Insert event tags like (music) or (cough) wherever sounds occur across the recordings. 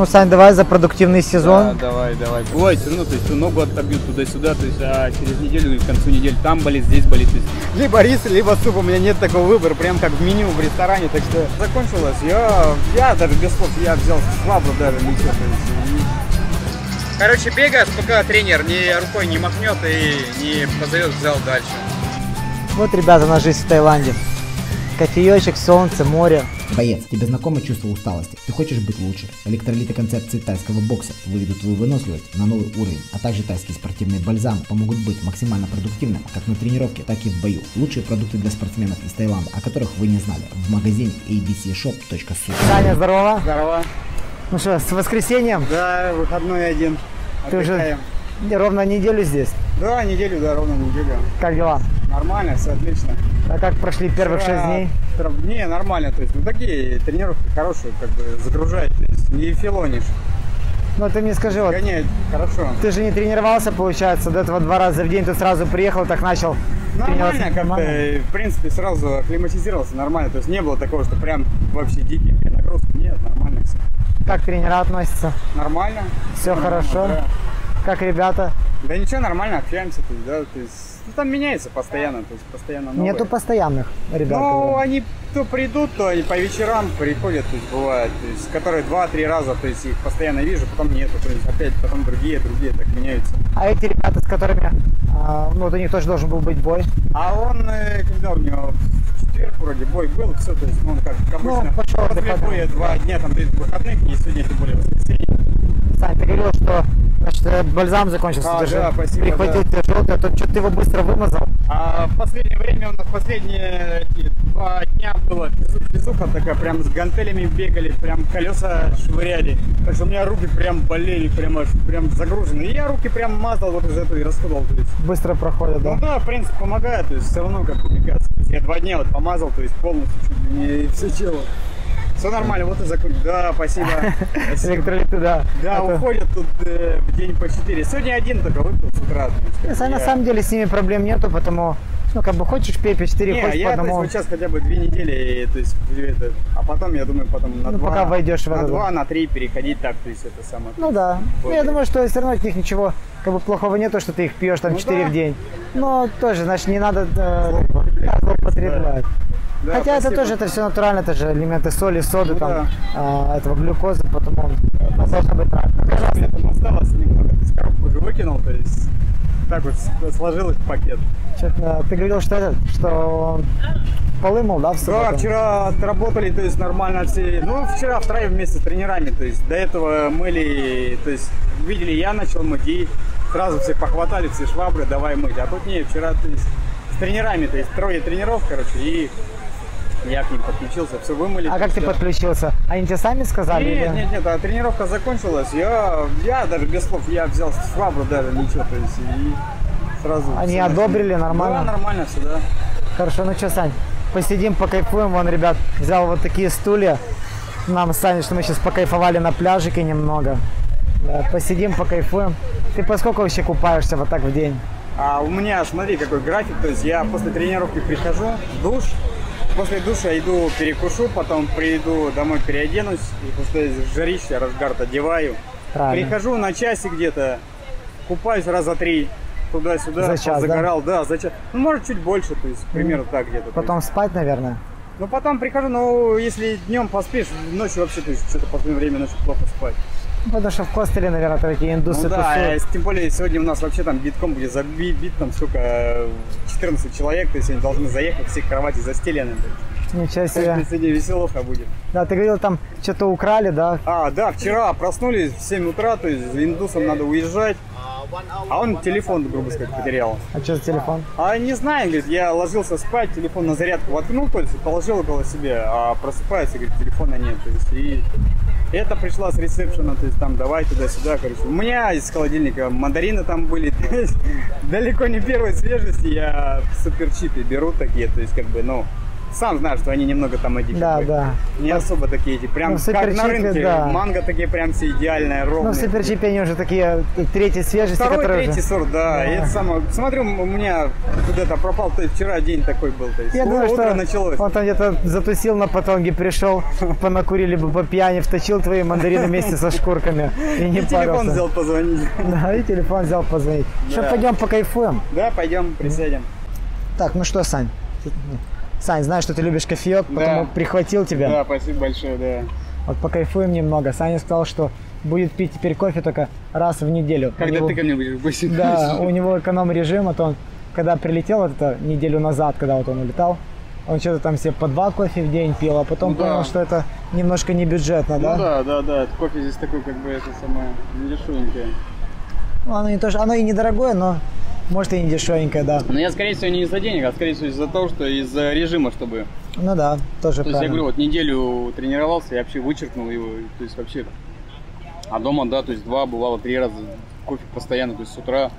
Ну, Сань, давай за продуктивный сезон. Да, давай, давай. Ой, все равно, то есть ногу отобьют туда-сюда, то есть а через неделю к концу недели там болит, здесь болит. То есть, либо рис, либо суп, у меня нет такого выбора, прям как в меню в ресторане, так что закончилось. Я, я даже без слов, я взял швабру даже, ничего, то есть, и- Короче, бегаешь, пока тренер ни рукой не махнет и не позовет в зал дальше. Вот, ребята, на жизнь в Таиланде. Кофеечек, солнце, море. Боец, тебе знакомо чувство усталости? Ты хочешь быть лучше? Электролиты концепции тайского бокса выведут твою выносливость на новый уровень, а также тайские спортивные бальзамы помогут быть максимально продуктивным как на тренировке, так и в бою. Лучшие продукты для спортсменов из Таиланда, о которых вы не знали, в магазине abcshop.su. Саня, здорово. Здорово. Ну что, с воскресеньем? Да, выходной один. Ты уже. Ровно неделю здесь. Да, неделю, да, ровно неделю. Как дела? Нормально, все отлично. А как прошли первых Вчера 6 дней? Не, нормально, то есть, ну такие тренировки хорошие, как бы загружают, то есть не филонишь, Ну, ты мне скажи, вот, гоняет хорошо. ты же не тренировался, получается, до этого два раза в день ты сразу приехал, так начал Нормально как-то, в принципе, сразу акклиматизировался нормально, то есть не было такого, что прям вообще дикий нагрузки, нет, нормально все. Как тренера относятся? Нормально. Все Нормально, хорошо? Да. Как ребята? Да ничего, нормально общаемся, то есть, да, то есть, ну, там меняется постоянно, то есть постоянно новое. Нету постоянных ребят. Ну, да. они то придут, то они по вечерам приходят, то есть бывает, то есть, которые два-три раза, то есть их постоянно вижу, потом нету, то есть опять потом другие, другие так меняются. А эти ребята, с которыми, а, ну, вот у них тоже должен был быть бой. А он, э, когда у него четверг вроде бой был, все, то есть он как обычно, Ну, пошел после боя два дня там выходных, и сегодня тем более воскресенье. Сань, ты говорил, что значит, э, бальзам закончился. А, же да, спасибо, прихватил тебе желтый, а то что ты его быстро вымазал. А в последнее время у нас последние эти два дня было физуха такая, прям с гантелями бегали, прям колеса швыряли. Так что у меня руки прям болели, прям аж прям загружены. И я руки прям мазал вот из этого и расходовал. То есть. Быстро проходит, да? Ну да, в принципе, помогает, то есть все равно как есть Я два дня вот помазал, то есть полностью чуть ли не все тело. Все нормально, вот и закончил. Да, спасибо. (laughs) Спасибо. Электролиты, да. Да, Это- уходят тут э, в день по 4. Сегодня один только выпил с утра. На самом деле с ними проблем нету, потому, ну, как бы хочешь пей по 4, Не, хочешь я по то есть, одному. вот сейчас хотя бы две недели, и, то есть, это, а потом, я думаю, потом на Ну, два, пока войдешь в на это, два, на три переходить так, то есть это самое. Ну да. Ну, я Более. думаю, что все равно от них ничего как бы плохого нету, что ты их пьешь там Ну 4 да. в день. Но тоже, значит, не надо э, Злоупотреблять. да. Да, Хотя это спасибо. тоже это все натурально, это же элементы соли, соды, Ну там, да. а, этого глюкозы, потому э, должно быть правильно. У меня там осталось немного, то есть коробку выкинул, то есть так вот сложилось в пакет. Ты говорил, что что полы мол, да, в Да, вчера отработали, то есть нормально все. Ну, вчера втроем вместе с тренерами, то есть до этого мыли, то есть видели, я начал мыть, и сразу все похватали, все швабры, давай мыть. А тут не, вчера, то есть с тренерами, то есть трое тренеров, короче, и я к ним подключился, все вымыли. А как ты всё. подключился? Они тебе сами сказали? Нет, или- нет, нет, а тренировка закончилась, я, я даже без слов, я взял швабру даже, ничего, то есть и сразу... Они всё одобрили, начали. нормально? Да, нормально все, да. Хорошо, ну что, Сань, посидим, покайфуем. Вон, ребят, взял вот такие стулья. Нам с Саней, что мы сейчас покайфовали на пляжике немного. Да, посидим, покайфуем. Ты по сколько вообще купаешься вот так в день? А у меня, смотри, какой график. То есть я после тренировки прихожу, душ, после душа иду перекушу, потом приду домой переоденусь, и после жарища, разгард одеваю. Правильно. Прихожу на часик где-то, купаюсь раза три, туда-сюда, За час, да? загорал, да? за час. Ну, может, чуть больше, то есть примерно так где-то. то Потом спать, наверное. Ну, потом прихожу, ну, если днем поспишь, ночью вообще, то есть, что-то последнее время ночью плохо спать. Потому что в костеле, наверное, такие индусы Ну да, тусуют. э, тем более сегодня у нас вообще там битком будет забит, бит, там сколько, э, 14 человек, то есть они должны заехать, все кровати застелены. Ничего себе. Сегодня веселуха будет. Да, ты говорил, там что-то украли, да? А, да, вчера проснулись в 7 утра, то есть за индусом надо уезжать, а он телефон, грубо сказать, потерял. А что за телефон? А не знаю, говорит, я ложился спать, телефон на зарядку воткнул, то есть положил около себя, а просыпается, говорит, телефона нет. То есть, и это пришла с ресепшена, то есть там давай туда-сюда, короче. У меня из холодильника мандарины там были, (laughs) то есть, далеко не первой свежести, я суперчипы беру такие, то есть как бы, ну, сам знаешь, что они немного там эти, Да, как бы, да. не особо такие эти, прям Ну, как на рынке, да. манго такие прям все идеальные, ровные. Ну, в суперчипе они уже такие э, третьей свежести, Второй, третий уже... сорт, да. И это самое, смотрю, у меня куда-то пропал, то есть вчера день такой был, то есть Я думаю, утро что началось. он там где-то затусил на потонге, пришел, (laughs) понакурили бы по пьяни, вточил твои мандарины вместе со шкурками и не И телефон парился. взял позвонить. Да, и телефон взял позвонить. Что, Да. пойдем покайфуем? Да, пойдем, присядем. Так, ну что, Сань? Сань, знаю, что ты любишь кофеек, Да. потому прихватил тебя. Да, спасибо большое, да. Вот покайфуем немного. Саня сказал, что будет пить теперь кофе только раз в неделю. Когда него- ты ко мне будешь быстрее? Да, (laughs) у него эконом-режим, а то он, когда прилетел вот это неделю назад, когда вот он улетал, он что-то там себе по два кофе в день пил, а потом Ну да. понял, что это немножко не бюджетно, Ну да? да, да, да, кофе здесь такой, как бы, это самое, недешевенькое. Ну, оно, не то, что- оно и недорогое, но может и не дешевенькое, да. Но я, скорее всего, не из-за денег, а, скорее всего, из-за того, что из-за режима, чтобы... Ну да, тоже То есть, я правильно. говорю, вот неделю тренировался, я вообще вычеркнул его, то есть, вообще... А дома, да, то есть, два, бывало, три раза кофе постоянно, то есть, с утра,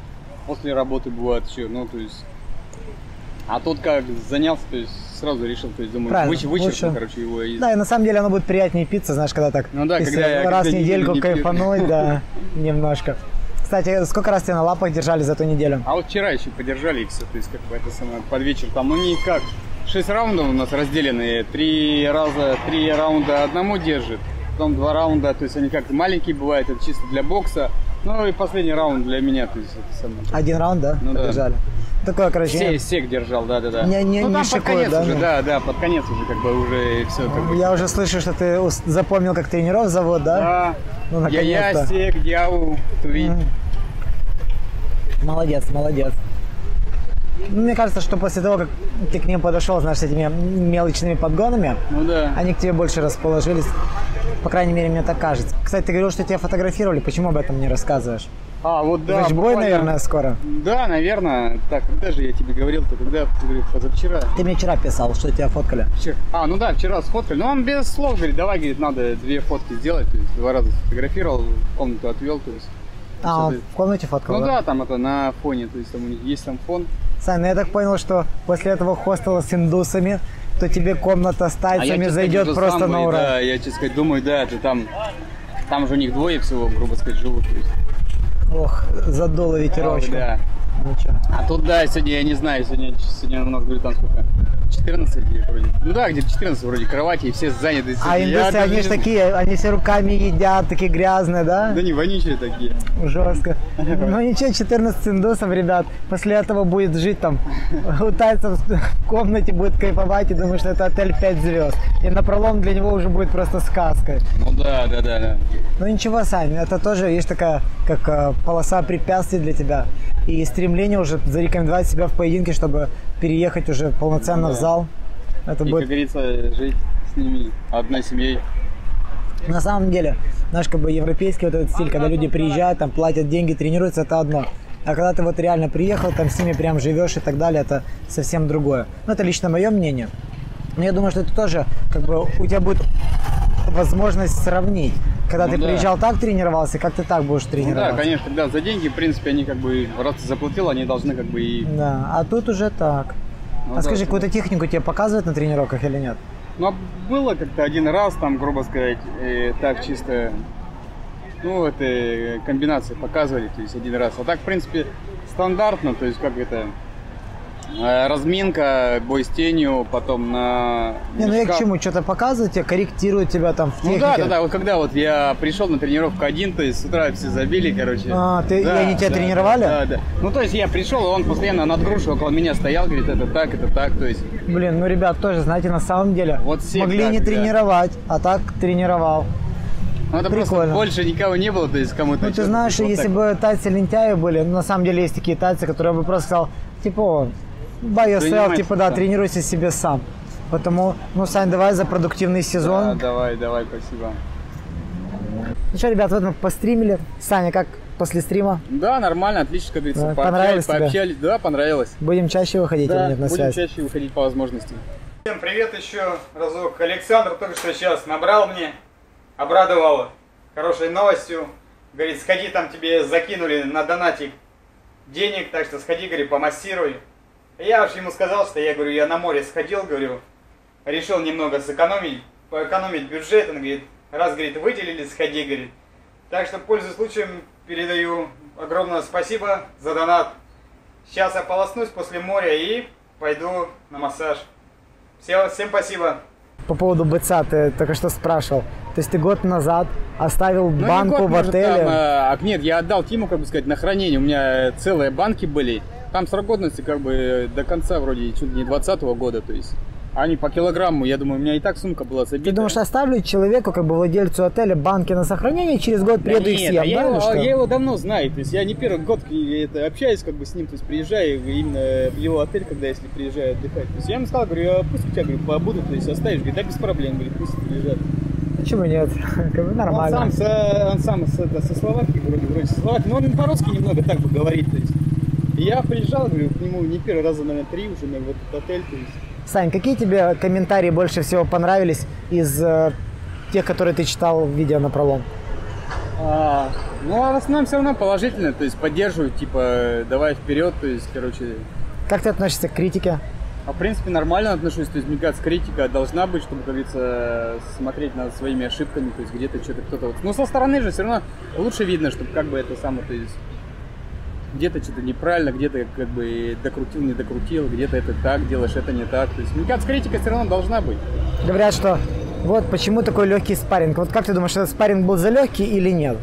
после работы бывает еще, ну, то есть... А тут как занялся, то есть, сразу решил, то есть, думаю, Правильно, выч- вычеркну, лучше. короче, его из... Да, и на самом деле оно будет приятнее питься, знаешь, когда так, Ну да, когда раз в недельку не кайфануть, да, (laughs) немножко. Кстати, сколько раз тебя на лапах держали за эту неделю? А вот вчера еще подержали и все, то есть как бы это самое под вечер там, ну никак. Шесть раундов у нас разделены, три раза, три раунда одному держит, потом два раунда, то есть они как маленькие бывают, это чисто для бокса, ну и последний раунд для меня, то есть это самое. Один раунд, да, Ну да. подержали? Такое, короче, Се- сек держал, да, да, да. Не- не- ну не там под шикует, конец да, уже, ну? да, да, под конец уже как бы уже все как бы. я уже слышу, что ты запомнил, как тренеров зовут, да? Да, Ну, я, сек, яу, туи. Мгм. Молодец, молодец. Ну, Мне кажется, что после того, как ты к ним подошел, знаешь, с этими мелочными подгонами, Ну да. они к тебе больше расположились. По крайней мере, мне так кажется. Кстати, ты говорил, что тебя фотографировали. Почему об этом не рассказываешь? А, вот да. Значит, бой, наверное, скоро. Да, наверное. Так, когда же я тебе говорил-то, когда? Ты говоришь, позавчера. Ты мне вчера писал, что тебя фоткали. Вчера. А, ну да, вчера сфоткали. Ну, он без слов говорит, давай, говорит, надо две фотки сделать. То есть два раза сфотографировал, комнату отвел, то есть. А, он в комнате фоткал, Ну да? да, там это на фоне, то есть там у них есть там фон. Сань, ну я так понял, что после этого хостела с индусами, то тебе комната с тайцами А зайдет сказать, просто на ура. Да, я, честно сказать, думаю, да, это там, там же у них двое всего, грубо сказать, живут. Ох, задуло ветерочку. Да. Ничего. А тут, да, сегодня, я не знаю, сегодня, сегодня у нас, говорит, там сколько? 14 где вроде. Ну да, где-то 14 вроде кровати, и все заняты. А сегодня. Я индусы, они же такие, они все руками едят, такие грязные, да? Да не вонючие такие. Жестко. (laughs) Ну ничего, 14 индусов, ребят, после этого будет жить там, (laughs) у тайцев в комнате будет кайфовать и думает, что это отель 5 звезд. И на пролом для него уже будет просто сказкой. Ну да, да, да, да. Ну ничего, Сань, это тоже есть такая, как э, полоса препятствий для тебя. И стремление уже зарекомендовать себя в поединке, чтобы переехать уже полноценно в Да. зал. Это И, как будет говорится, жить с ними одной семьей. На самом деле, наш как бы европейский вот этот стиль, когда люди приезжают, там платят деньги, тренируются, это одно. А когда ты вот реально приехал, там с ними прям живешь и так далее, это совсем другое. Ну, это лично мое мнение. Но я думаю, что это тоже, как бы, у тебя будет возможность сравнить. Когда Ну ты да. приезжал так тренировался, как ты так будешь Ну да, тренироваться. конечно, да, за деньги, в принципе, они как бы, раз ты заплатил, они должны как бы и... Да, а тут уже так. Ну а да, скажи, какую-то технику тебе показывают на тренировках или нет? Ну, а было как-то один раз, там, грубо сказать, э, так чисто, ну, это э, комбинации показывали, то есть один раз. А так, в принципе, стандартно, то есть как это, разминка, бой с тенью, потом на... Не, ну я к чему? Что-то показывают тебе, корректируют тебя там в Ну технике? да, да, да, вот когда вот я пришел на тренировку один, то есть с утра все забили, короче. А, ты- и Да, они тебя да, тренировали? Да, да. Ну то есть я пришел, и он постоянно над грушей около меня стоял, говорит, это так, это так, то есть. Блин, ну ребят, тоже, знаете, на самом деле Вот все могли так, не да. тренировать, а так тренировал. Ну это просто Прикольно. больше никого не было, то есть кому-то. Ну ты знаешь, вот если так. бы тайцы лентяи были, ну на самом деле есть такие тайцы, которые бы просто сказал, типа, Занимайся типа, да, сам. тренируйся себе сам. Потому, ну, Сань, давай за продуктивный Да, сезон. давай, давай, спасибо. Ну что, ребят, вот мы постримили. Саня, как после стрима? Да, нормально, отлично, как говорится. Да, пообщались, понравилось тебе? пообщались. Да, понравилось. Будем чаще выходить или Да, нет на будем связь? чаще выходить по возможности. Всем привет еще разок. Александр только что сейчас набрал мне, обрадовал хорошей новостью. Говорит, сходи, там тебе закинули на донатик денег, так что сходи, говорит, помассируй. Я уж ему сказал, что я говорю, я на море сходил, говорю, решил немного сэкономить, поэкономить бюджет. Он говорит, раз, говорит, выделили, сходи, говорит. Так что, пользуясь случаем, передаю огромное спасибо за донат. Сейчас я полоснусь после моря и пойду на массаж. Всем, всем спасибо. По поводу БЦА ты только что спрашивал. То есть ты год назад оставил Ну, банку год, в может, отеле. там, а, нет, я отдал Тиму, как бы сказать, на хранение. У меня целые банки были. Там срок годности как бы до конца вроде чуть не 20 года, то есть. Они по килограмму, я думаю, у меня и так сумка была забита. Ты думаешь, оставлю человеку, как бы владельцу отеля, банки на сохранение, через год Да приеду их нет, съем, а я, да, его, что? я его давно знаю, то есть я не первый год это, общаюсь как бы с ним, то есть приезжаю именно в его отель, когда если приезжаю отдыхать. То есть я ему сказал, говорю, «А пусть у тебя говорю, побудут, то есть оставишь, говорит, да без проблем, говорит, пусть приезжают. Почему нет? (laughs) Как бы нормально. Он сам, со, он сам с, это, со Словакии, вроде, вроде со Словакии, но он по-русски немного так бы говорит, то есть. Я приезжал, говорю, к нему не первый раз, наверное, три уже на в этот отель, то есть. Сань, какие тебе комментарии больше всего понравились из э, тех, которые ты читал в видео на пролом? А, ну, а в основном все равно положительно, то есть поддерживают, типа, давай вперед, то есть, короче, Как ты относишься к критике? А в принципе нормально отношусь, то есть мне кажется, критика должна быть, чтобы, как говорится, смотреть над своими ошибками, то есть где-то что-то кто-то... вот- Ну, со стороны же все равно лучше видно, чтобы как бы это самое, то есть где-то что-то неправильно, где-то как бы докрутил, не докрутил, где-то это так делаешь, это не так. То есть, мне кажется, критика все равно должна быть. Говорят, что вот почему такой легкий спарринг. Вот как ты думаешь, этот спарринг был за легкий или нет?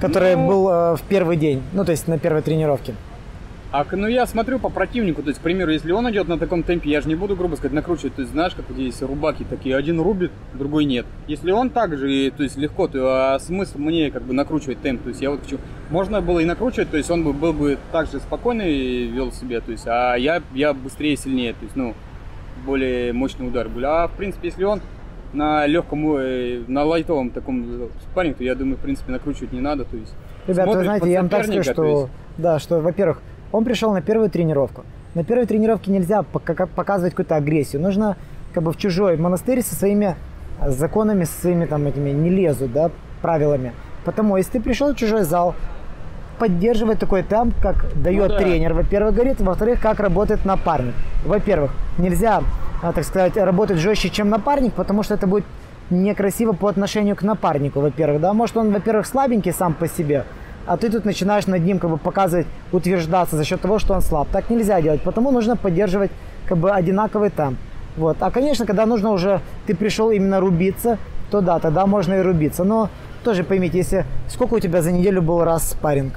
Который Ну- был э, в первый день, ну то есть на первой тренировке. А ну я смотрю по противнику, то есть, к примеру, если он идет на таком темпе, я же не буду, грубо сказать, накручивать. То есть, знаешь, как есть рубаки такие, один рубит, другой нет. Если он так же, то есть легко, то а смысл мне как бы накручивать темп. То есть я вот хочу. Можно было и накручивать, то есть он бы был бы так же спокойно и вел себя, то есть, а я, я быстрее, сильнее, то есть, ну, более мощный удар был. А в принципе, если он на легком, э, на лайтовом таком спарринге, то я думаю, в принципе, накручивать не надо. То есть, Ребята, вы знаете, я вам так скажу, что, есть- да, что, во-первых, он пришел на первую тренировку. На первой тренировке нельзя показывать какую-то агрессию. Нужно как бы в чужой монастырь со своими э, законами, со своими там этими не лезут, да, правилами. Потому, если ты пришел в чужой зал, поддерживать такой темп, как дает да. тренер, во-первых, говорит, во-вторых, как работает напарник. Во-первых, нельзя, а, так сказать, работать жестче, чем напарник, потому что это будет некрасиво по отношению к напарнику, во-первых, да, может он, во-первых, слабенький сам по себе, а ты тут начинаешь над ним как бы показывать, утверждаться за счет того, что он слаб. Так нельзя делать, потому нужно поддерживать как бы одинаковый темп. Вот. А, конечно, когда нужно уже, ты пришел именно рубиться, то да, тогда можно и рубиться. Но тоже поймите, если сколько у тебя за неделю был раз спарринг?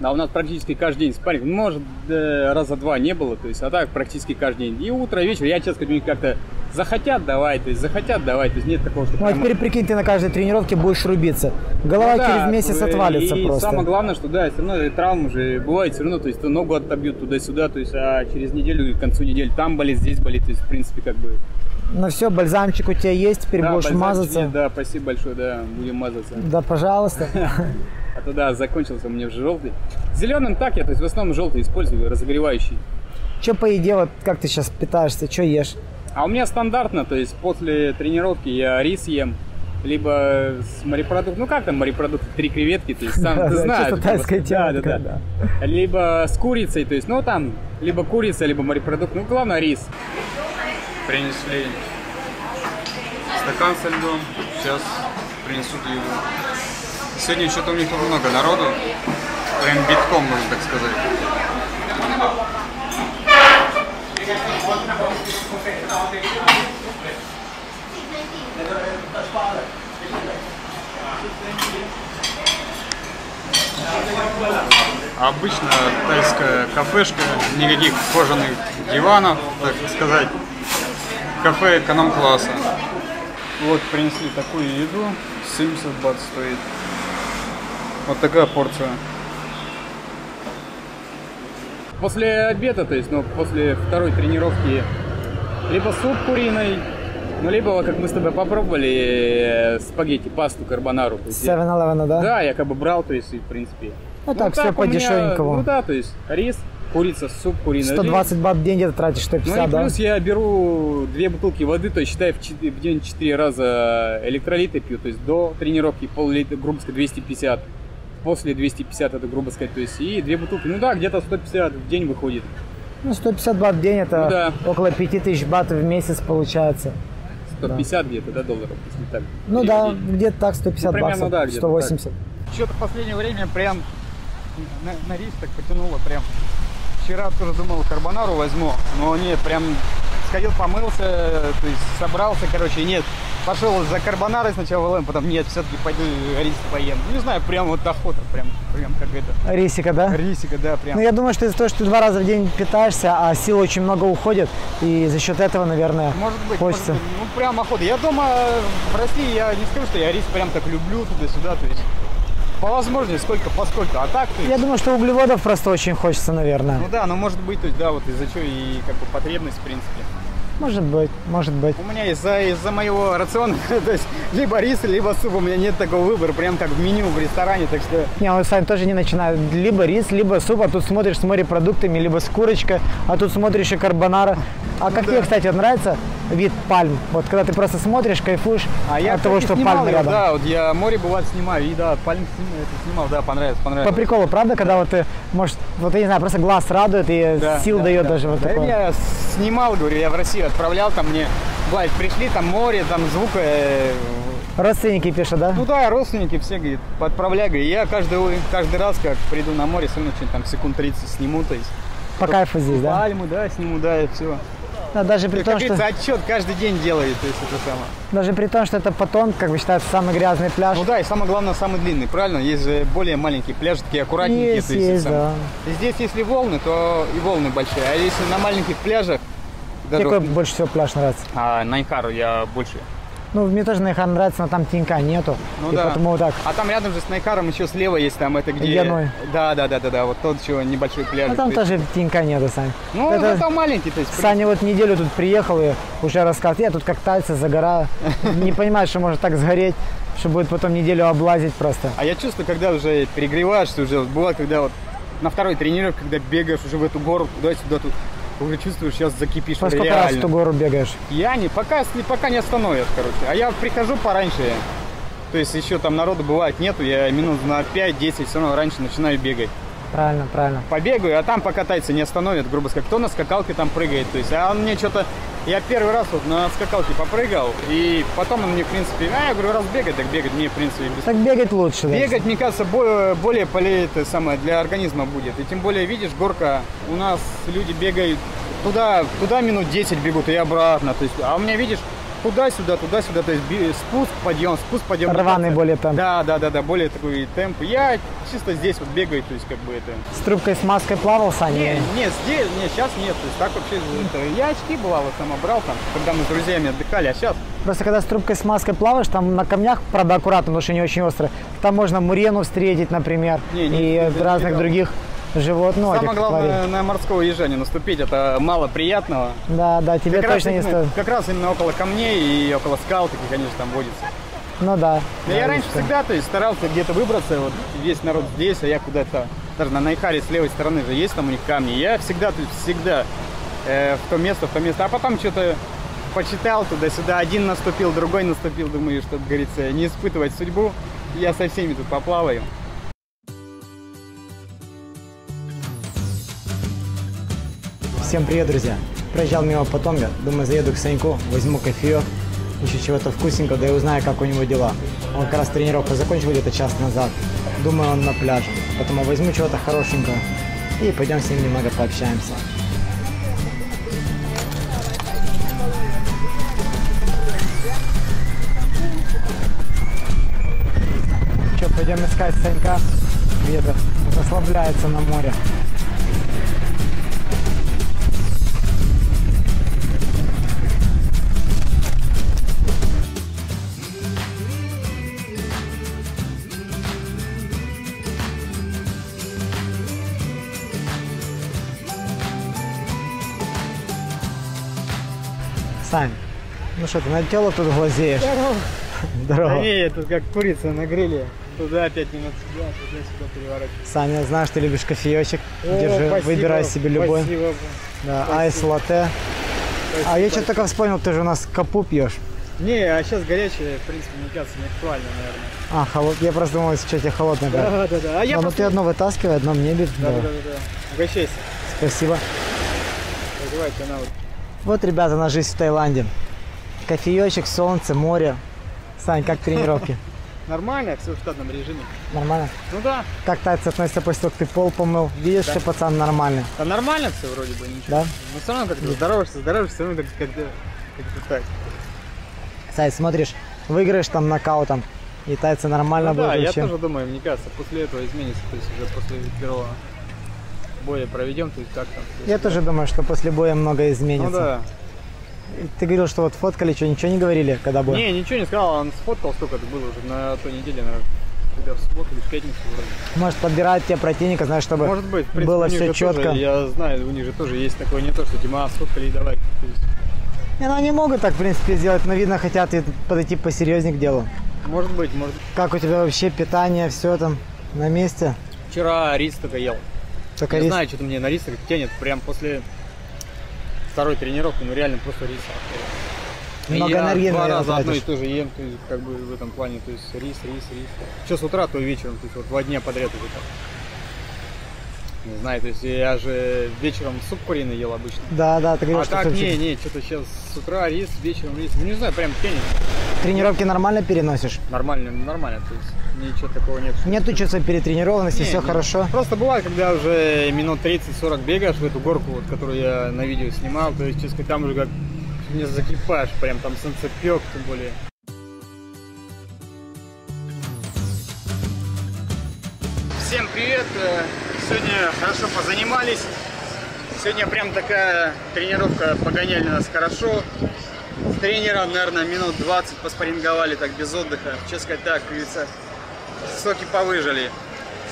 Да, у нас практически каждый день спарринг. Ну, Может, э, раза два не было, то есть, а так практически каждый день. И утро, и вечер. Я, честно говорю, как-то захотят давай, то есть, захотят давай, то есть, нет такого, что Ну а прямо- теперь прикинь, ты на каждой тренировке будешь рубиться. Голова Ну да, через месяц э, отвалится и просто. самое главное, что да, все равно э, травмы же бывает, все равно, то есть, то ногу отобьют туда-сюда, то есть, а через неделю, к концу недели там болит, здесь болит, то есть, в принципе, как бы... Ну все, бальзамчик у тебя есть, теперь да, будешь мазаться. есть, Да, спасибо большое, да, будем мазаться. Да, пожалуйста. (laughs) А то да, закончился у меня уже желтый. Зеленым так я, то есть, в основном желтый использую, разогревающий. Че по еде, вот как ты сейчас питаешься, что ешь? А у меня стандартно, то есть после тренировки я рис ем, либо с морепродуктом, ну как там морепродукты, три креветки, то есть сам Да, (laughs) ты да, знаешь. чисто тайская да, да, да, Либо с курицей, то есть, ну там, либо курица, либо морепродукт, ну главное рис. Принесли стакан со льдом, сейчас принесут еду. Сегодня что-то у них тут много народу, прям битком, можно так сказать. Обычно тайская кафешка, никаких кожаных диванов, так сказать. Кафе эконом-класса. Вот принесли такую еду, 70 бат стоит. Вот такая порция. После обеда, то есть, ну, после второй тренировки, либо суп куриный, ну, либо, как мы с тобой попробовали, э, спагетти, пасту карбонару. То есть, я- 7-Eleven, да? Да, я как бы брал, то есть, и, в принципе. Ну так, всё у меня- по-дешевенькому. Ну да, то есть, рис, курица, суп куриный. 120 бат в день где-то тратишь, Ну и 150, да? плюс я беру две бутылки воды, то есть считай в, в день 4 раза электролиты пью, то есть до тренировки пол-литра, грубо сказать, 250, после 250 это грубо сказать, то есть и две бутылки, ну да, где-то 150 в день выходит. Ну, 150 бат в день это Ну да. около 5000 бат в месяц получается. 150 где-то, да, долларов, если так. Ну да, где-то так, 150 Ну, примерно, баксов, да, где-то 180. Что-то в последнее время прям на, на рис так потянуло прям. Вчера тоже думал карбонару возьму, но нет, прям сходил помылся, то есть собрался, короче, нет. Пошел за карбонарой сначала в ЛМ, потом нет, все-таки пойду рис поем. Не знаю, прям вот охота, прям, прям как это. Рисика, да? Рисика, да, прям. Ну, я думаю, что из-за того, что ты два раза в день питаешься, а сил очень много уходит, и за счет этого, наверное, Может быть, хочется. может быть. Ну, прям охота. Я дома э, в России, я не скажу, что я рис прям так люблю туда-сюда, то есть по возможности, сколько поскольку. А так, то есть, Я думаю, что углеводов просто очень хочется, наверное. ну да, ну может быть, то есть, да, вот из-за чего и как бы потребность, в принципе. Может быть, может быть. У меня из-за из-за моего рациона, (laughs) то есть либо рис, либо суп, у меня нет такого выбора, прям как в меню в ресторане, так что Не, он сами тоже не начинает. Либо рис, либо суп, а тут смотришь с морепродуктами, либо с курочкой, а тут смотришь и карбонара. А как тебе, кстати, вот нравится вид пальм? Вот когда ты просто смотришь, кайфуешь а я от того, кстати, что снимал пальмы рядом. Да, вот я море бывает снимаю, и да, пальм снимал, это снимал, да, понравилось, По понравилось. приколу, правда, когда вот ты, может, вот я не знаю, просто глаз радует и Да, сил да, дает да. даже вот Да, такое. Я снимал, говорю, я в Россию отправлял, там мне, бывает, пришли, там море, там звук, э, Родственники пишут, да? ну да, родственники все, говорит, отправляй, говорит, я каждый, каждый раз, как приду на море, все равно что-нибудь там секунд 30 сниму, то есть. По кайфу здесь, да? Пальму, да, сниму, да, и все. Да, даже при Как том, что, отчет каждый день делает, то есть это самое. даже при том, что это потон, как бы считается, самый грязный пляж. Ну да, и самое главное, самый длинный, правильно? Есть же более маленькие пляжи, такие аккуратненькие. есть, то есть, есть, да. здесь, если волны, то и волны большие. А если на маленьких пляжах, даже какой больше всего пляж нравится? а, Найхару я больше. Ну, мне тоже Найхан нравится, но там тенька нету. Ну и да. потому вот так. А там рядом же с Найкаром еще слева есть там это где... Яной. Да, да, да, да, да, вот тот еще небольшой пляж. Ну, там тоже тенька нету, Сань. Ну, это- зато маленький, то есть. Саня вот неделю тут приехал и уже рассказывает, я тут как тальцы загораю. (laughs) Не понимаю, что может так сгореть, что будет потом неделю облазить просто. А я чувствую, когда уже перегреваешься, уже бывает, когда вот на второй тренировке, когда бегаешь уже в эту гору, туда-сюда, тут уже чувствуешь, сейчас закипишь. Уже сколько раз в ту гору бегаешь? Я не, пока, не- пока не остановят, короче. А я прихожу пораньше. То есть еще там народу бывает нету, я минут на 5-10 все равно раньше начинаю бегать. Правильно, правильно. Побегаю, а там пока тайцы не остановят, грубо сказать. Кто на скакалке там прыгает. То есть, а он мне что-то... Я первый раз вот на скакалке попрыгал, и потом он мне, в принципе, а я говорю, раз бегать, так бегать мне, в принципе, без Так бегать лучше. да. Бегать, мне кажется, более, более поле это самое для организма будет. И тем более, видишь, горка, у нас люди бегают туда, туда минут 10 бегут и обратно. То есть, а у меня, видишь, туда-сюда, туда-сюда, то есть спуск, подъем, спуск, подъем. Рваный более темп. Да, да, да, да, более такой темп. Я чисто здесь вот бегаю, то есть как бы это. С трубкой с маской плавал, Саня? Не, нет, здесь, нет, сейчас нет. То есть так вообще, это, я очки бывало сама брал там, когда мы с друзьями отдыхали, а сейчас Просто когда с трубкой с маской плаваешь, там на камнях, правда, аккуратно, потому что они очень острые. Там можно мурену встретить, например, Не, не, и не, не разных видел. других животных. самое главное на морского ежа не наступить, это мало приятного. Да, да, тебе Как раз, точно не именно, стоит. как раз именно около камней и около скал, такие, конечно, там водится. Ну да. Да, я раньше что. всегда, то есть, старался где-то выбраться, вот весь народ здесь, а я куда-то, даже на Найхаре с левой стороны же есть там у них камни. Я всегда, то есть, всегда э, в то место, в то место. А потом что-то почитал туда-сюда, один наступил, другой наступил, думаю, что, как говорится, не испытывать судьбу. Я со всеми тут поплаваю. Всем привет, друзья. Проезжал мимо Патонга, думаю, заеду к Саньку, возьму кофеек, еще чего-то вкусненького, да и узнаю, как у него дела. Он как раз тренировку закончил где-то час назад. Думаю, он на пляже. Поэтому возьму чего-то хорошенького и пойдем с ним немного пообщаемся. Что, пойдем искать Санька? Где-то расслабляется на море. Что ты на тело тут глазеешь? Здорово. (laughs) Да не, это как курица на гриле. Туда пять минут сюда, туда-сюда переворачивать. Саня, знаешь, ты любишь кофеечек. Держи, выбирай себе любой. Спасибо. Да, айс латте. А я что-то только вспомнил, ты же у нас капу пьешь. Не, а сейчас горячее, в принципе, мне кажется, не актуально, наверное. А, холод... я просто думал, если что, тебе холодное брать. Да, да, да. А я Ну, ну просто... ты одно вытаскивай, одно мне бери. Да, Да. да, да, да. Угощайся. Спасибо. Одевайте она вот. Вот, ребята, на жизнь в Таиланде. Кофеечек, солнце, море. Сань, как тренировки? (laughs) Нормально, все в штатном режиме. Нормально? Ну да. Как тайцы относятся после того, как ты пол помыл? Видишь, что пацан нормальный, Да нормально все вроде бы, ничего. да? Но все равно как-то здороваешься, здороваешься, все равно как-то как-то так. Сань, смотришь, выиграешь там нокаутом, и тайцы нормально Ну да, будут я вообще. тоже думаю, мне кажется, после этого изменится, то есть уже после первого боя проведем, то есть как там. то Я тоже думаю, что после боя многое Ну изменится. да. Ты говорил, что вот фоткали, что ничего не говорили, когда бой? Не, ничего не сказал, он сфоткал, сколько это было уже на той неделе, наверное, когда в субботу или в пятницу вроде. Может, подбирать тебе противника, знаешь, чтобы Может быть, в принципе, было все же тоже, четко. я знаю, у них же тоже есть такое, не то, что Дима сфоткали и давай. Не, ну они могут так, в принципе, сделать, но видно, хотят подойти посерьезнее к делу. может быть, может. Как у тебя вообще питание, все там на месте? Вчера рис только ел. Только Не рис. знаю, что-то мне на рис тянет прям после второй тренировки, ну реально просто рис. Много я энергии, два раза одно и то же ем, то есть как бы в этом плане, то есть рис, рис, рис. Что с утра, то и вечером, то есть вот два дня подряд уже так. Не знаю, то есть я же вечером суп куриный ел обычно. Да, да, ты говорил, А что так, не, не, что-то сейчас с утра рис, вечером рис. Ну не знаю, прям тянет. Тренировки нормально переносишь? Нормально, нормально, то есть ничего такого нет. Нету чувства перетренированности, Не, все не. хорошо. Просто бывает, когда уже минут 30-40 бегаешь в эту горку, вот, которую я на видео снимал, то есть, честно, там уже как не закипаешь, прям там солнцепек, тем более. Всем привет! Э, Сегодня хорошо позанимались. Сегодня прям такая тренировка погоняли нас хорошо. С тренером, наверное, минут 20 поспоринговали так без отдыха. Честно сказать, так, говорится, соки повыжили.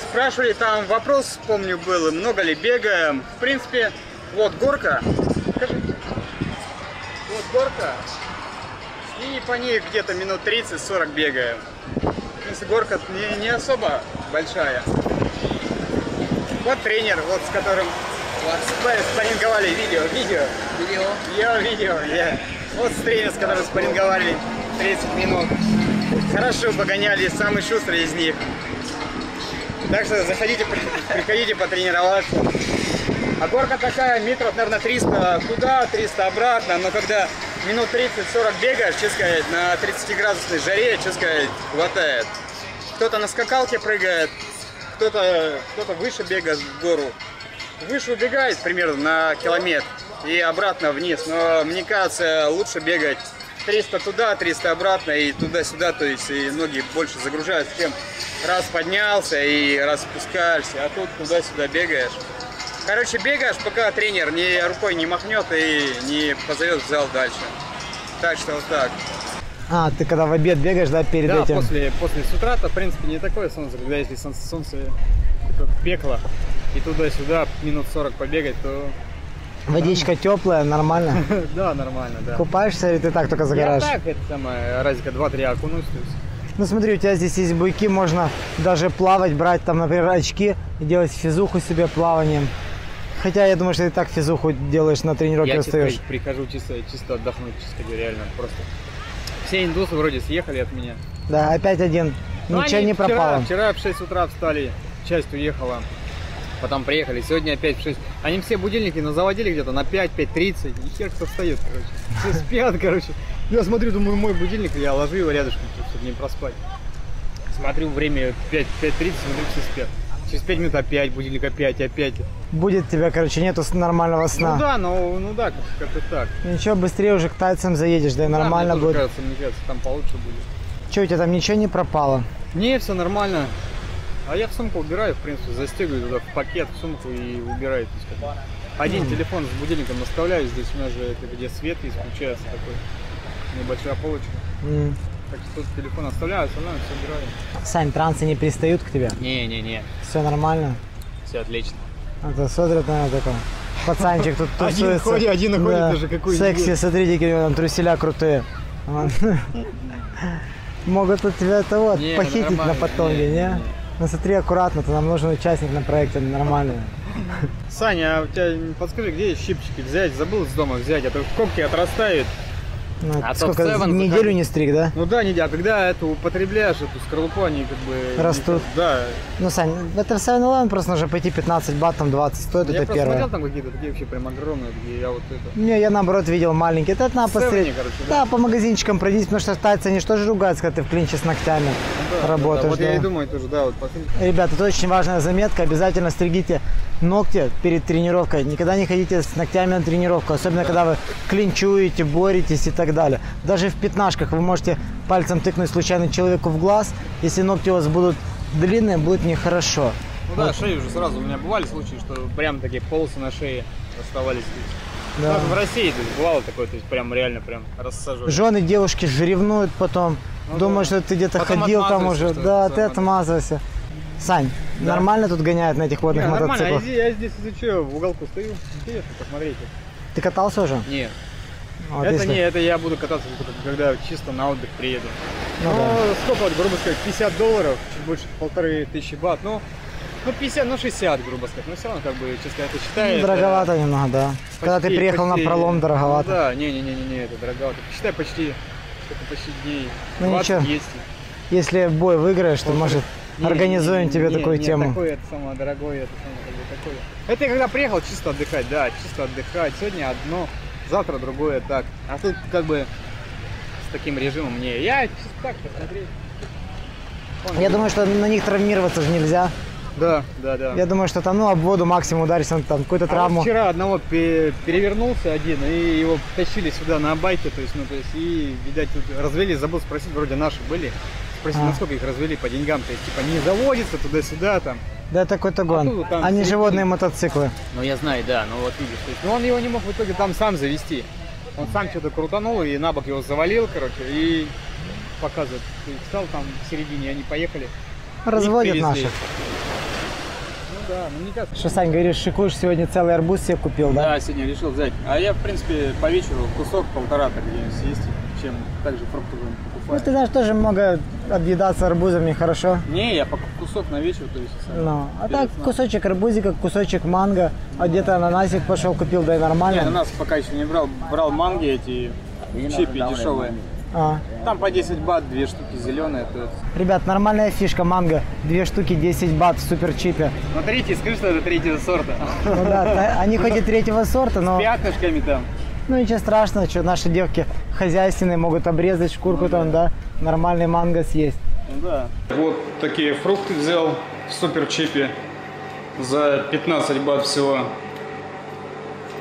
Спрашивали там вопрос, помню, был, много ли бегаем. В принципе, вот горка. Вот горка. И по ней где-то минут 30-40 бегаем. В принципе, горка не, не особо большая. Вот тренер, вот с которым спарринговали видео, видео. Видео? Я видео, я. Вот с тренером, с которым спарринговали 30 минут. Хорошо погоняли, самый шустрый из них. Так что заходите, при- приходите потренироваться. А горка такая, метров, наверное, 300 туда, 300 обратно, но когда минут 30-40 бегаешь, честно сказать, на 30-градусной жаре, честно сказать, хватает. Кто-то на скакалке прыгает, кто-то кто выше бегает в гору. Выше убегает примерно на километр и обратно вниз, но мне кажется, лучше бегать 300 туда, 300 обратно и туда-сюда, то есть и ноги больше загружаются, чем раз поднялся и раз спускаешься, а тут туда-сюда бегаешь. Короче, бегаешь, пока тренер ни рукой не махнет и не позовет в зал дальше. Так что вот так. А, ты когда в обед бегаешь, да, перед Да, этим? после, после с утра-то, в принципе, не такое солнце, когда если солнце, солнце такое пекло, и туда-сюда минут 40 побегать, то Водичка теплая, нормально. (laughs) да, нормально, да. Купаешься или ты так только Я загораешь? так, это самое, разика 2-3 окунусь, то есть. Ну смотри, у тебя здесь есть буйки, можно даже плавать, брать там, например, очки и делать физуху себе плаванием. Хотя я думаю, что ты так физуху делаешь на тренировке Я устаешь. чисто прихожу чисто, чисто отдохнуть, чисто говоря, реально, просто. Все индусы вроде съехали от меня. Да, опять один. Ну, Ничего не вчера- пропало. Вчера в 6 утра встали, часть уехала, потом приехали, сегодня опять в 6. Они все будильники ну, заводили где-то на 5, 5.30, и хер кто встает, короче. Все спят, (laughs) короче. Я смотрю, думаю, мой будильник, я ложу его рядышком, чтобы не проспать. Смотрю, время 5, 5.30, смотрю, все спят. Через 5 минут опять, будильник опять, опять. Будет тебя, короче, нету нормального сна. Ну да, ну, ну да, как- как-то так. Ничего, быстрее уже к тайцам заедешь, да и Да, нормально мне тоже будет. кажется, мне кажется, там получше будет. Че, у тебя там ничего не пропало? Не, все нормально. А я в сумку убираю, в принципе, застегиваю туда в пакет, в сумку и убираю. То есть, как один телефон с будильником наставляю, здесь у нас же это где свет есть, включается такой небольшая полочка. Так что тут телефон оставляю, остальное все убираю. Сань, трансы не пристают к тебе? Не-не-не, Все нормально? все отлично. А то смотрят, наверное, такой. Пацанчик тут Один тусуется. ходит, один ходит, даже какой Секси, смотрите, какие у него там труселя крутые. (laughs) Могут тут тебя это вот Не, похитить на не? не. Ну смотри аккуратно, то нам нужен участник на проекте нормальный. Саня, а у тебя подскажи, где щипчики взять? Забыл из дома взять, а то когти отрастают. Ну, А сколько, топ-7 неделю заходит. не стриг, да? Ну да, не, а когда это употребляешь, эту скорлупу, они как бы... Растут. Да. Ну, Сань, в это в 7-Eleven просто нужно пойти 15 бат, там 20 стоит, я это просто первое. смотрел там какие-то такие вообще прям огромные, такие, я вот это... Не, я наоборот видел маленькие. Это надо посмотреть. короче, да? да. по магазинчикам пройдись, потому что тайцы, они же тоже ругаются, когда ты в клинче с ногтями Да, работаешь. да, вот я да. и думаю тоже, да, вот посмотрите. Ребята, это очень важная заметка. Обязательно стригите ногти перед тренировкой. Никогда не ходите с ногтями на тренировку, особенно когда вы клинчуете, боретесь и так далее. Даже в пятнашках вы можете пальцем тыкнуть случайно человеку в глаз. Если ногти у вас будут длинные, будет нехорошо. Ну да, шею уже сразу. У меня бывали случаи, что прям такие полосы на шее оставались. Да. Даже в России то есть, бывало такое, то есть прям реально прям рассаживали. Жены девушки же ревнуют потом, Ну думают, да. что ты где-то ходил там уже. Да, ты отмазывайся. Сань, нормально тут гоняют на этих водных Не, нормально, мотоциклах? я, здесь- я здесь изучаю, в уголку стою. Интересно, посмотрите. Ты катался уже? Нет, Вот это если- не, это я буду кататься когда чисто на отдых приеду. Ну Ну, да. сколько, грубо сказать, 50 долларов, чуть больше полторы тысячи бат. Ну, ну 50, ну 60, грубо сказать. Но все равно, как бы, честно, это считай. Ну, это дороговато немного, да. Когда ты почти- приехал почти- на пролом, дороговато. Ну, да, не-не-не, это дороговато. Считай, почти, сколько, почти дней. Ну, 20 ничего. есть. Если бой выиграешь, то, может, Не, организуем не, тебе не, такую не, тему. Такое, это самое дорогое, это самое как бы такое. Это я когда приехал чисто отдыхать, да, чисто отдыхать. Сегодня одно, завтра другое так. А тут как бы с таким режимом не. Я чисто так посмотреть. Я думаю, что на них травмироваться же нельзя. Да, да, да. Я думаю, что там, ну, об воду максимум ударишься, он там какую-то А вот травму. вчера одного пе- перевернулся один, и его тащили сюда на байке, то есть, ну, то есть, и, видать, тут развели, забыл спросить, вроде наши были, спросить, А. насколько их развели по деньгам, то есть, типа, не заводится туда-сюда, там. Да, это какой-то гон. тут там Они же водные мотоциклы. Ну, я знаю, да, ну, вот видишь, то есть, ну, он его не мог в итоге там сам завести. Он сам что-то крутанул и на бок его завалил, короче, и показывает. Есть, встал там в середине, они поехали. Разводят наших. Ну, да, ну, мне кажется, Что, Сань, говоришь, шикуешь, сегодня целый арбуз себе купил, да? Да, сегодня решил взять. А я, в принципе, по вечеру кусок полтора так где-нибудь съесть, чем также фрукты будем Ну, ты знаешь, тоже много объедаться арбузом нехорошо. Не, я по кусок на вечер, то есть. Ну, а так сном. кусочек арбузика, кусочек манго, а где-то ананасик пошел, купил, да и Не, нормально. на нас пока еще не брал. Брал манги эти чипи дешевые. А. Там по 10 бат, две штуки зеленые. То... Ребят, нормальная фишка манго. Две штуки 10 бат в супер чипе. Смотрите, скажи, что это третьего сорта. Ну да, они хоть и третьего сорта, но Пятнышками там. Ну ничего страшного, что наши девки хозяйственные могут обрезать шкурку там, да, нормальный манго съесть. Ну да. Вот такие фрукты взял в супер чипе за 15 бат всего.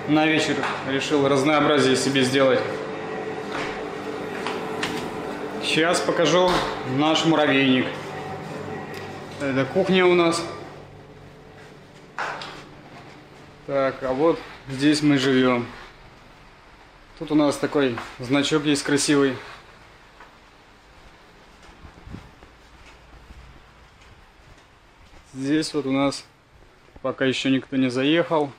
На вечер решил разнообразие себе сделать. Сейчас покажу наш муравейник. Это кухня у нас. Так, а вот здесь мы живем. Тут у нас такой значок есть красивый. Здесь вот у нас пока еще никто не заехал.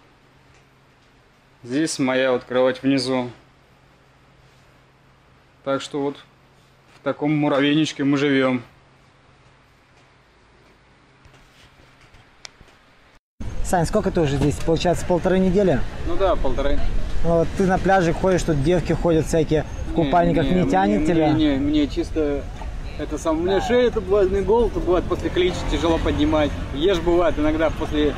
Здесь моя вот кровать внизу. Так что вот в таком муравейничке мы живем. Сань, сколько ты уже здесь? Получается, полторы недели? Ну да, полторы. Ну, Вот ты на пляже ходишь, тут девки ходят всякие в купальниках, не, мне- тянет мне, тебя? Не, мне чисто это сам, у меня шея это бывает, мне голову бывает после клинча тяжело поднимать. Ешь бывает иногда после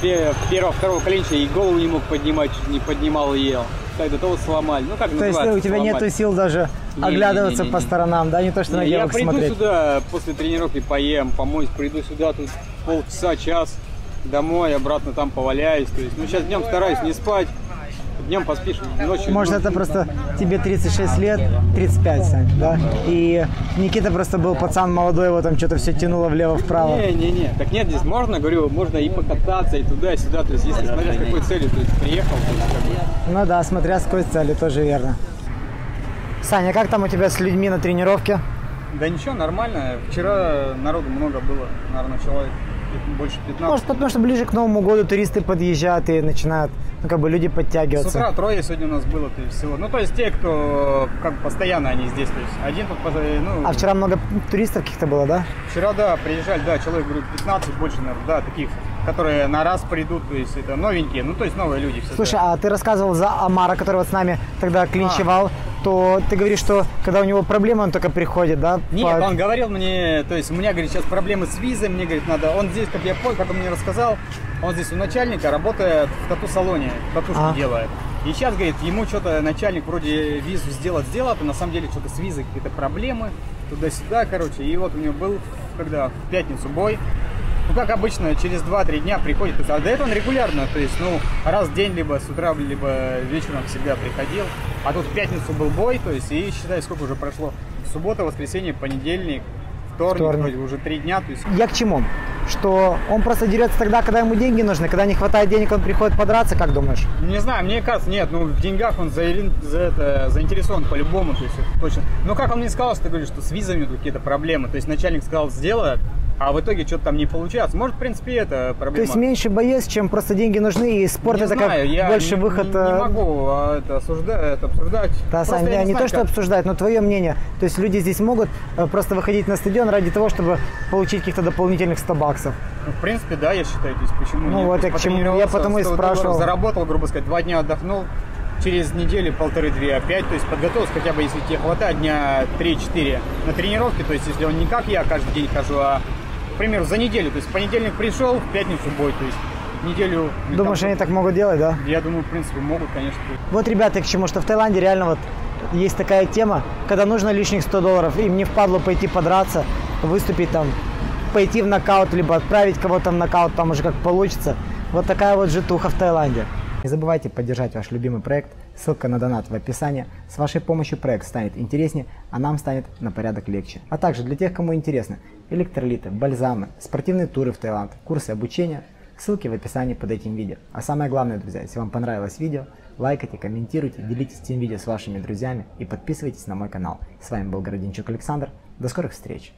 пе- первого, второго клинча и голову не мог поднимать, чуть не поднимал и ел. Так, до того сломали. Ну как То есть у тебя сломали? нету сил даже Не, оглядываться не, не, по не. сторонам, да? Не то, что на Не, я девок приду смотреть. сюда после тренировки поем, помоюсь, приду сюда тут полчаса, час, домой, обратно там поваляюсь. То есть, ну сейчас днем стараюсь не спать, днем поспишь, ночью. Может, это просто тебе 36 лет, 35, Сань, да? И Никита просто был пацан молодой, его там что-то все тянуло влево-вправо. Не-не-не, так нет, здесь можно, говорю, можно и покататься, и туда, и сюда, то есть если смотря с какой целью, то есть приехал, то есть как бы. Ну да, смотря с какой цели, тоже верно. Саня, как там у тебя с людьми на тренировке? Да ничего, нормально, вчера народу много было, наверное, человек больше 15. Может, потому что ближе к Новому году туристы подъезжают и начинают, ну, как бы люди С подтягиваться. утра трое сегодня у нас было, то есть всего. Ну, то есть те, кто как постоянно они здесь, то есть один тут, ну, А вчера много туристов каких-то было, да? Вчера, да, приезжали, да, человек, говорю, 15 больше, наверное, да, таких, которые на раз придут, то есть это новенькие, ну, то есть новые люди все. Слушай, а ты рассказывал за Амара, который вот с нами тогда клинчевал. То ты говоришь, что когда у него проблемы, он только приходит, да? Нет, по- он говорил мне, то есть у меня, говорит, сейчас проблемы с визой, мне, говорит, надо, он здесь, как я понял, как он мне рассказал, он здесь у начальника работает в тату-салоне, татушки А. делает. И сейчас, говорит, ему что-то начальник вроде визу сделать сделал, а на самом деле что-то с визой какие-то проблемы, туда-сюда, короче. И вот у него был, когда в пятницу бой, ну, как обычно, через 2-3 дня приходит. А до этого он регулярно, то есть, ну, раз в день, либо с утра, либо вечером всегда приходил. А тут в пятницу был бой, то есть, и считай, сколько уже прошло. Суббота, воскресенье, понедельник, вторник, Вторник. вроде уже три дня, то есть... Я к чему? Что он просто дерется тогда, когда ему деньги нужны, когда не хватает денег, он приходит подраться, как думаешь? Не знаю, мне кажется, нет, ну в деньгах он заин- за это, заинтересован по-любому, то есть это точно. Ну как он мне сказал, что ты говоришь, что с визами какие-то проблемы, то есть начальник сказал сделает, а в итоге что-то там не получается. Может, в принципе, это То проблема. есть меньше боец, чем просто деньги нужны, и спорт не это знаю, как я больше не, выход. Не, не э, могу а, это осуждать, это обсуждать. Да, Просто я не, не знаю, то, что как. обсуждать, но твое мнение. То есть люди здесь могут э, просто выходить на стадион ради того, чтобы получить каких-то дополнительных 100 баксов. Ну, в принципе, да, я считаю, то есть почему Ну, нет? вот То я к чему- я потому и 100 долларов спрашивал. Заработал, грубо сказать, два дня отдохнул, через неделю полторы-две опять, то есть подготовился хотя бы, если тебе хватает, дня 3-4 на тренировке, то есть если он не как я каждый день хожу, а, к примеру, за неделю, то есть в понедельник пришел, в пятницу бой, то есть неделю... Думаешь, там- они так могут делать, да? Я думаю, в принципе, могут, конечно. Вот, ребята, к чему, что в Таиланде реально вот есть такая тема, когда нужно лишних 100 долларов, им не впадло пойти подраться, выступить там, пойти в нокаут, либо отправить кого-то в нокаут, там уже как получится. Вот такая вот житуха в Таиланде. Не забывайте поддержать ваш любимый проект. Ссылка на донат в описании. С вашей помощью проект станет интереснее, а нам станет на порядок легче. А также для тех, кому интересно, электролиты, бальзамы, спортивные туры в Таиланд, курсы обучения, ссылки в описании под этим видео. А самое главное, друзья, если вам понравилось видео, лайкайте, комментируйте, делитесь этим видео с вашими друзьями и подписывайтесь на мой канал. С вами был Городинчук Александр. До скорых встреч!